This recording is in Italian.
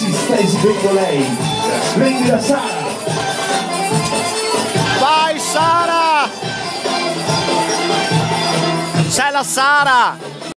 si sta esibendo lei, la splendida Sara. Vai Sara! C'è la Sara!